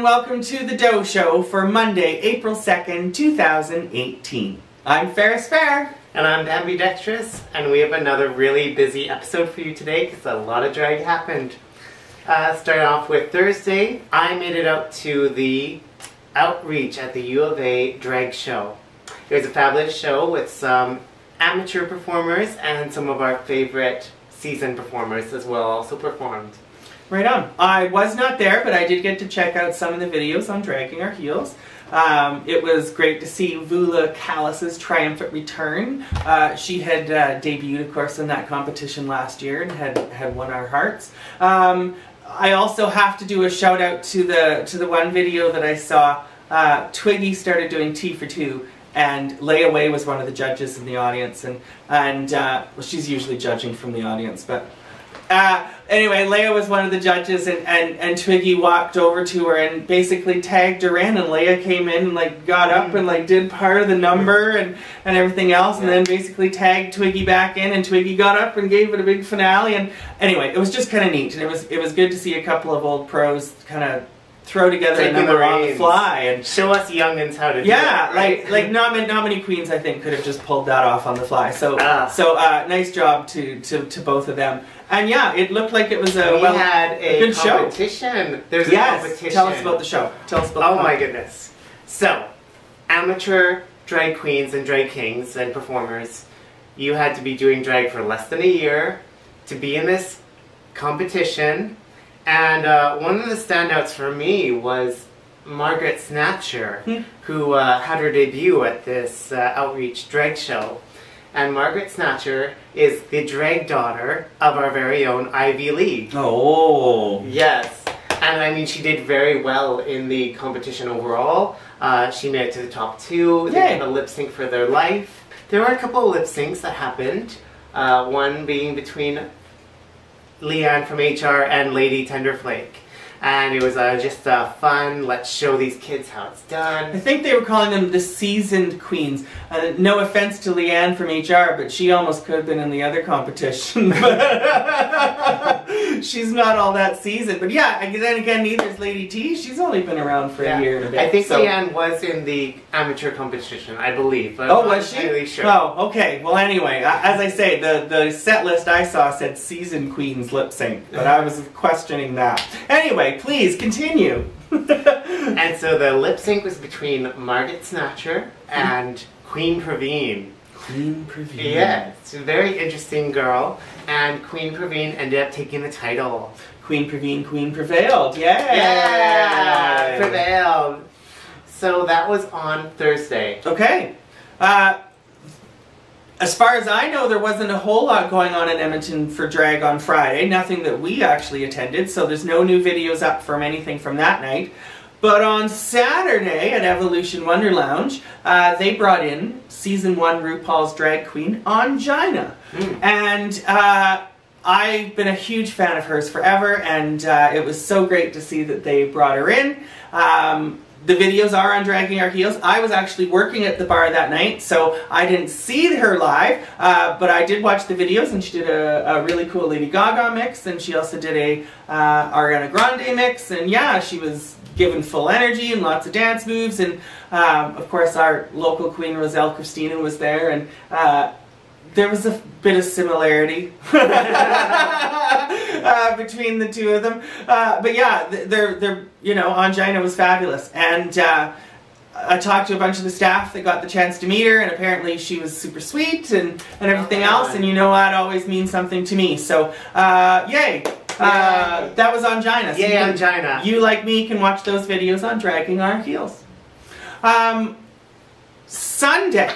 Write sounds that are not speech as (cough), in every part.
and welcome to the DOH Show for Monday, April 2nd, 2018. I'm Ferris Fair. And I'm Bambi Dextrous, and we have another really busy episode for you today because a lot of drag happened. Uh, starting off with Thursday, I made it out to the outreach at the U of A drag show. It was a fabulous show with some amateur performers and some of our favorite seasoned performers as well also performed. Right on. I was not there, but I did get to check out some of the videos on Dragging Our Heels. Um, it was great to see Vula Callis's triumphant return. Uh, she had uh, debuted, of course, in that competition last year and had, had won our hearts. Um, I also have to do a shout out to the to the one video that I saw. Uh, Twiggy started doing Tea for two, and Leia Way was one of the judges in the audience, and and uh, she's usually judging from the audience, but uh, anyway, Leia was one of the judges, and, and, and Twiggy walked over to her and basically tagged her in, and Leia came in and like got up and like did part of the number and, and everything else, and then basically tagged Twiggy back in, and Twiggy got up and gave it a big finale. And anyway, it was just kind of neat, and it was it was good to see a couple of old pros kind of throw together Taking a number the on the fly and Show us youngins how to do yeah, it. right? like (laughs) like not many, not many queens I think could have just pulled that off on the fly. So Ah. so uh, nice job to, to to both of them. And yeah, it looked like it was a we well had a good show. competition. There's a Yes, competition. tell us about the show. Tell us about. Oh my goodness. So, amateur drag queens and drag kings and performers, you had to be doing drag for less than a year to be in this competition. And uh, one of the standouts for me was Margaret Snatcher, Hmm. who uh, had her debut at this uh, outreach drag show. And Margaret Snatcher is the drag daughter of our very own Ivy Lee. Oh. Yes, and I mean she did very well in the competition overall. Uh, she made it to the top two. They Yay. had a lip sync for their life. There were a couple of lip syncs that happened. Uh, one being between Leanne from HR and Lady Tenderflake, and it was uh, just uh, fun. Let's show these kids how it's done. I think they were calling them the seasoned queens. Uh, no offense to Leanne from HR, but she almost could have been in the other competition. (laughs) (laughs) (laughs) She's not all that seasoned. But yeah, then again, neither is Lady T. She's only been around for Yeah. a year and a bit. I think so. Leanne was in the amateur competition, I believe. But Oh, was she? entirely sure. Oh, okay. Well, anyway, as I say, the, the set list I saw said season queens lip sync, but I was questioning that. Anyway, please continue. (laughs) And so the lip sync was between Margaret Snatcher and Queen Praveen. Queen preview. Yeah, it's a very interesting girl. And Queen Praveen ended up taking the title. Queen Praveen, Queen prevailed. Yay! Yeah, prevailed. So that was on Thursday. Okay. Uh, as far as I know, there wasn't a whole lot going on in Edmonton for drag on Friday. Nothing that we actually attended, so there's no new videos up from anything from that night. But on Saturday at Evolution Wonder Lounge, uh, they brought in season one RuPaul's drag queen, Ongina. Mm. And uh, I've been a huge fan of hers forever, and uh, it was so great to see that they brought her in. Um, the videos are on Dragging Our Heels. I was actually working at the bar that night, so I didn't see her live, uh, but I did watch the videos, and she did a, a really cool Lady Gaga mix, and she also did a uh, Ariana Grande mix, and yeah, she was given full energy and lots of dance moves, and um, of course our local queen Roselle Christina was there, and uh, there was a bit of similarity (laughs) uh, between the two of them. Uh, but yeah, they're they're you know Ongina was fabulous, and uh, I talked to a bunch of the staff that got the chance to meet her, and apparently she was super sweet and and everything Oh, else. And you know that always means something to me. So uh, yay. Uh, that was Ongina. So Yay, you Ongina. You like me can watch those videos on Dragging Our Heels. Um, Sunday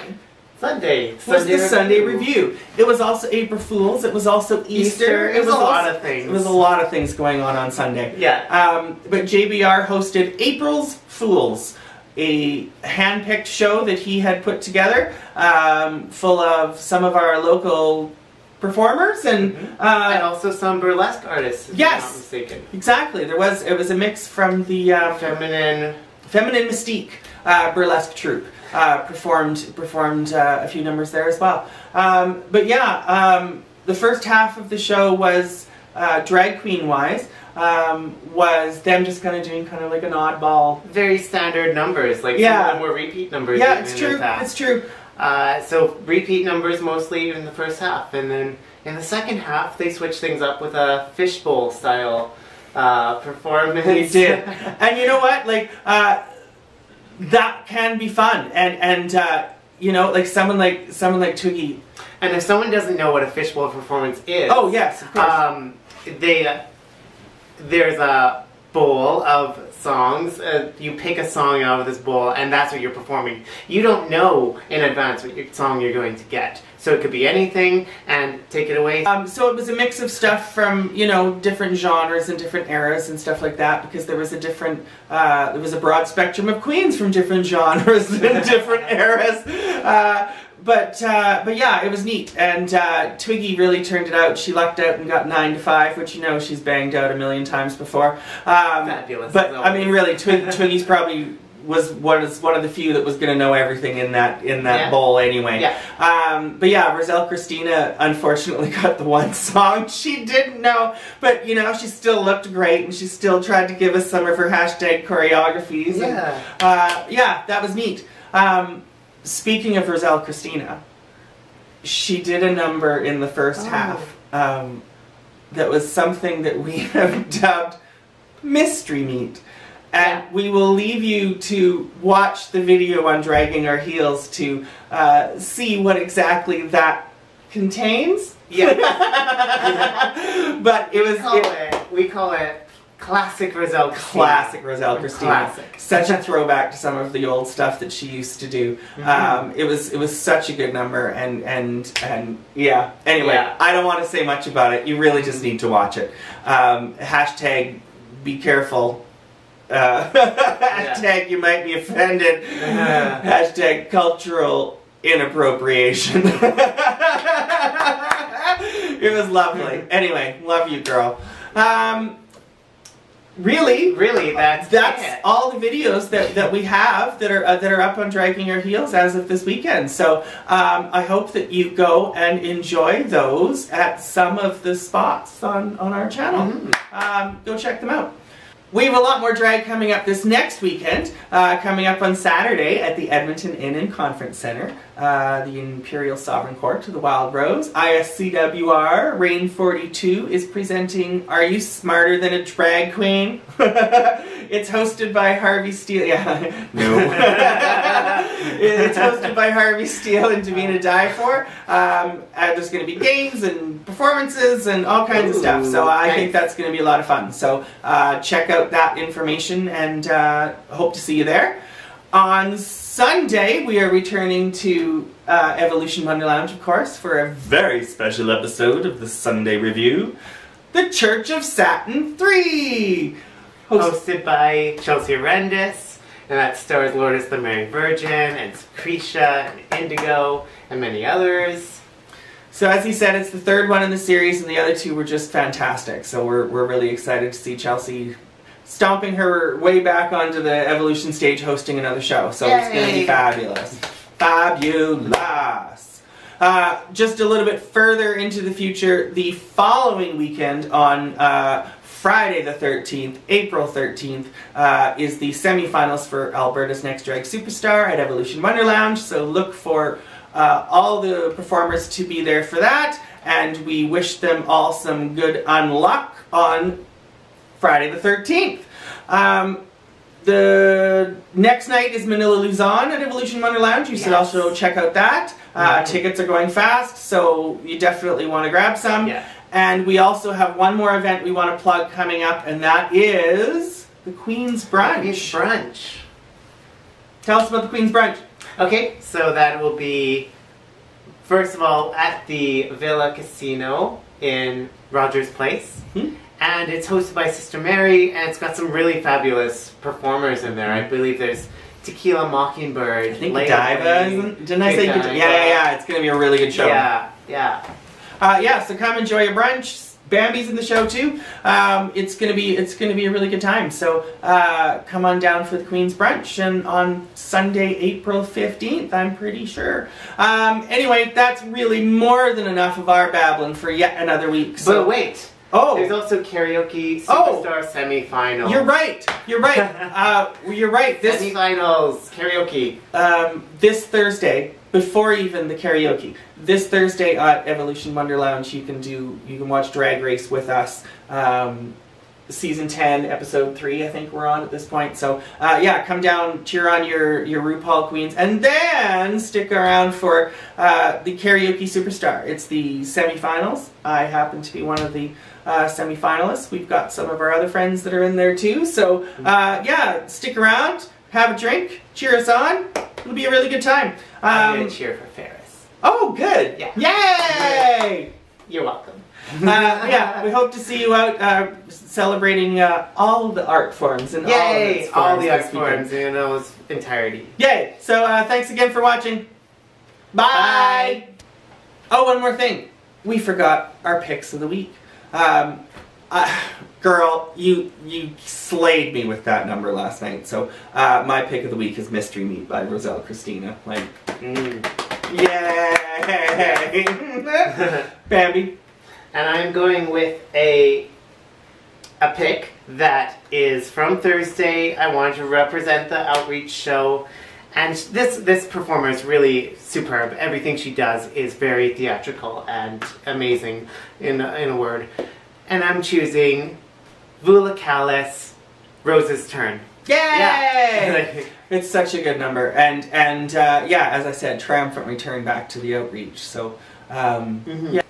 Sunday. was the Sunday review. It was also April Fools. It was also Easter. Easter. It was a lot of things. It was a lot of things going on on Sunday. Yeah. Um, but JBR hosted April's Fools, a hand-picked show that he had put together, um, full of some of our local performers and. and Uh, also some burlesque artists, Yes. I'm not mistaken. Exactly. There was it was a mix from the uh, Feminine. Feminine Mystique uh, burlesque troupe. Uh, performed performed uh, a few numbers there as well. Um, but yeah, um, the first half of the show was uh, drag queen wise. um, was them just kind of doing kind of like an oddball. Very standard numbers, like Yeah. some of them were repeat numbers. Yeah, it's true. It's true. Uh, so repeat numbers mostly in the first half, and then in the second half they switched things up with a fishbowl style uh, performance. They did, and you know what? Like uh, that can be fun, and and uh, you know, like someone like someone like Twiggy. and if someone doesn't know what a fishbowl performance is, Oh yes, of course. um, they uh, there's a bowl of songs. Uh, you pick a song out of this bowl, and that's what you're performing. You don't know in advance what your song you're going to get, so it could be anything. And take it away. Um, so it was a mix of stuff from you know different genres and different eras and stuff like that because there was a different uh, there was a broad spectrum of queens from different (laughs) genres and different eras. Uh, but uh, but yeah, it was neat and uh, Twiggy really turned it out. She lucked out and got nine to five, which you know she's banged out a million times before. Um, Fabulous, But I mean, really, Twig, Twiggy's probably was one of one of the few that was going to know everything in that in that Yeah. bowl anyway. Yeah. Um, but yeah, Roselle Christina unfortunately (laughs) got the one song she didn't know, but you know she still looked great and she still tried to give us some of her hashtag choreographies. and, Yeah. uh, yeah, that was neat. Um, speaking of Roselle Christina, she did a number in the first Oh. half um, that was something that we (laughs) have dubbed mystery meat. And Yeah. we will leave you to watch the video on Dragging Our Heels to uh, see what exactly that contains. Yeah. (laughs) but it was we call it- it, we call it classic Roselle. Classic Roselle Christina. Classic. Such a throwback to some of the old stuff that she used to do. Mm-hmm. Um, it was it was such a good number and and and yeah. Anyway, Yeah. I don't want to say much about it. You really just need to watch it. Um, hashtag be careful. Uh, (laughs) hashtag you might be offended. Uh-huh. Hashtag cultural inappropriation. (laughs) it was lovely. Anyway, love you, girl. Um, really, Really, that's that's it. all the videos that, that we have that are uh, that are up on Dragging Our Heels as of this weekend. So um, I hope that you go and enjoy those at some of the spots on, on our channel. Mhm. Um, go check them out. We have a lot more drag coming up this next weekend. Uh, coming up on Saturday at the Edmonton Inn and Conference Center, uh, the Imperial Sovereign Court to the Wild Rose. ISCWR Reign 42 is presenting Are You Smarter Than a Drag Queen? (laughs) it's hosted by Harvey Steele. Yeah, no. (laughs) it's hosted by Harvey Steele and Davina Dyefor. Um, uh, there's going to be games and performances and all kinds of stuff. So I nice. think that's going to be a lot of fun. So uh, check out that information and uh, hope to see you there. On Sunday, we are returning to uh, Evolution Wonder Lounge, of course, for a very special episode of the Sunday Review The Church of Satin 3. Host- Hosted by Chelsea Rendis, and that stars Lourdes the Mary Virgin, and Lucretia, and Indigo, and many others. So as he said, it's the third one in the series, and the other two were just fantastic. So we're, we're really excited to see Chelsea stomping her way back onto the Evolution stage, hosting another show. So it's going to be fabulous, fabulous. Uh, just a little bit further into the future, the following weekend on uh, Friday the 13th, April 13th, uh, is the semifinals for Alberta's Next Drag Superstar at Evolution Wonder Lounge. So look for uh, all the performers to be there for that, and we wish them all some good unluck on Friday the 13th. Um, the next night is Manila Luzon at Evolution Wonder Lounge. You should Yes. also check out that. Uh, Mhm. Tickets are going fast, so you definitely want to grab some. Yeah. And we also have one more event we want to plug coming up, and that is the Queen's Brunch. It's brunch. Tell us about the Queen's Brunch. Okay, so that will be first of all at the Villa Casino in Rogers Place. Hmm. And it's hosted by Sister Mary, and it's got some really fabulous performers in there. I believe there's Tequila Mockingbird. I think Leila Godiva, Wayne, isn't, didn't I say? Godiva? Yeah, yeah, yeah. It's going to be a really good show. Yeah, yeah. Uh, yeah, so come enjoy your brunch. Bambi's in the show too. Um, it's gonna be it's gonna be a really good time. So uh, come on down for the Queen's brunch and on Sunday, April fifteenth. I'm pretty sure. Um, anyway, that's really more than enough of our babbling for yet another week. So but wait, Oh, There's also karaoke Oh. superstar semifinals. you're right. You're right. (laughs) uh, you're right. This Semifinals karaoke. um, this Thursday, before even the karaoke, this Thursday at Evolution Wonder Lounge, you can do you can watch Drag Race with us. Um, season 10 episode 3 i think we're on at this point. So uh, yeah come down cheer on your your rupaul queens and then stick around for uh, the karaoke superstar. It's the semifinals. I happen to be one of the uh, semifinalists. We've got some of our other friends that are in there too. So uh, yeah stick around have a drink cheer us on it'll be a really good time I'm um, gonna cheer for Ferris. oh good Yeah. yay You're welcome. (laughs) uh, yeah, we hope to see you out uh, celebrating uh, all the art forms and all, of Yay! its All forms the art forms in those entirety. Yay! So uh, thanks again for watching. Bye. Oh, one more thing. We forgot our picks of the week. Um, uh, girl, you you slayed me with that number last night. So uh, my pick of the week is Mystery Meat by Roselle Christina. Like, Mm. yay! (laughs) Bambi. and I'm going with a a pick that is from Thursday. I wanted to represent the outreach show, and this this performer is really superb. Everything she does is very theatrical and amazing, in in a word. And I'm choosing Vula Callis, Rose's Turn. Yay! Yeah. (laughs) It's such a good number, and and uh, yeah, as I said, triumphant return back to the outreach. So, um, Mhm.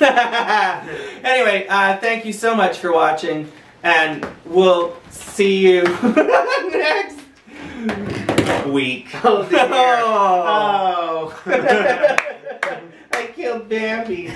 yeah. (laughs) anyway, uh, thank you so much for watching, and we'll see you (laughs) next week. Oh, dear. Oh. Oh. I killed Bambi.